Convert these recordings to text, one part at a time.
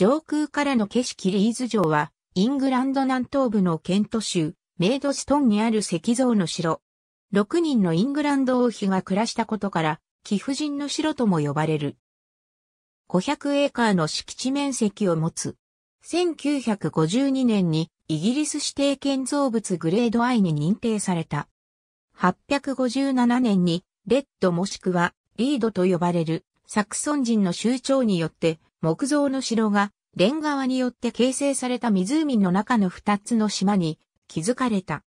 上空からの景色リーズ城は、イングランド南東部のケント州、メイドストンにある石像の城。6人のイングランド王妃が暮らしたことから、貴婦人の城とも呼ばれる。500エーカーの敷地面積を持つ。1952年にイギリス指定建造物グレード I に認定された。857年にレッドもしくはリードと呼ばれるサクソン人の酋長によって木造の城がレン川によって形成された湖の中の二つの島に築かれた。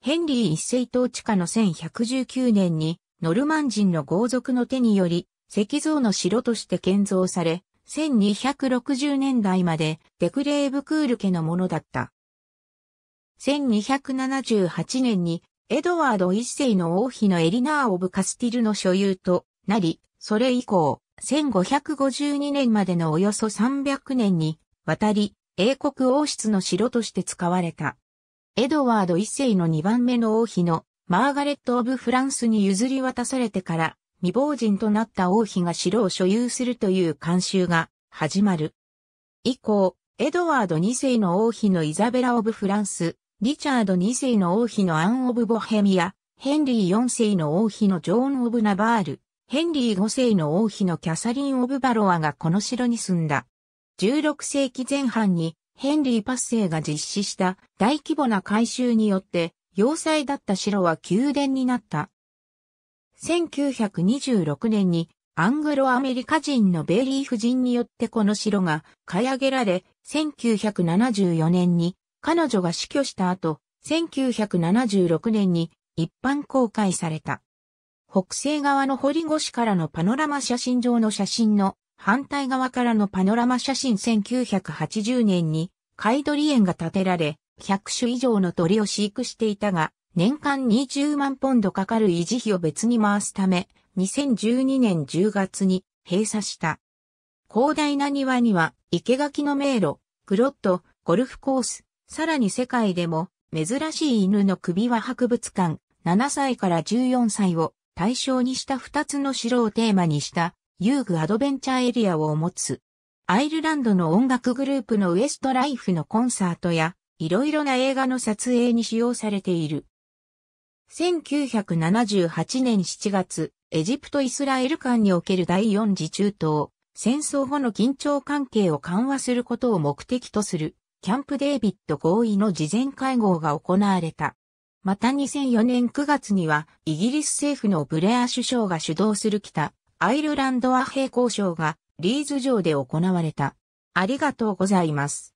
ヘンリー一世統治下の1119年にノルマン人の豪族の手により石像の城として建造され、1260年代までデクレーブクール家のものだった。1278年にエドワード一世の王妃のエリナー・オブ・カスティルの所有となり、それ以降、1552年までのおよそ300年に渡り、英国王室の城として使われた。エドワード一世の2番目の王妃のマーガレット・オブ・フランスに譲り渡されてから未亡人となった王妃が城を所有するという慣習が始まる。以降、エドワード2世の王妃のイザベラ・オブ・フランス、リチャード2世の王妃のアン・オブ・ボヘミア、ヘンリー4世の王妃のジョーン・オブ・ナバール、ヘンリー5世の王妃のキャサリン・オブ・バロアがこの城に住んだ。16世紀前半にヘンリー・パッセイが実施した大規模な改修によって要塞だった城は宮殿になった。1926年にアングロアメリカ人のベリー夫人によってこの城が買い上げられ、1974年に彼女が死去した後、1976年に一般公開された。北西側の堀越からのパノラマ写真上の写真の反対側からのパノラマ写真1980年に飼鳥園が建てられ、100種以上の鳥を飼育していたが、年間20万ポンドかかる維持費を別に回すため、2012年10月に閉鎖した。広大な庭には、生垣の迷路、グロット、ゴルフコース、さらに世界でも珍しい犬の首輪博物館、7歳から14歳を対象にした2つの城をテーマにした遊具アドベンチャーエリアを持つ。アイルランドの音楽グループのウエストライフのコンサートや、いろいろな映画の撮影に使用されている。1978年7月、エジプト・イスラエル間における第4次中東、戦争後の緊張関係を緩和することを目的とする、キャンプデービッド合意の事前会合が行われた。また2004年9月には、イギリス政府のブレア首相が主導する北、アイルランド和平交渉がリーズ城で行われた。ありがとうございます。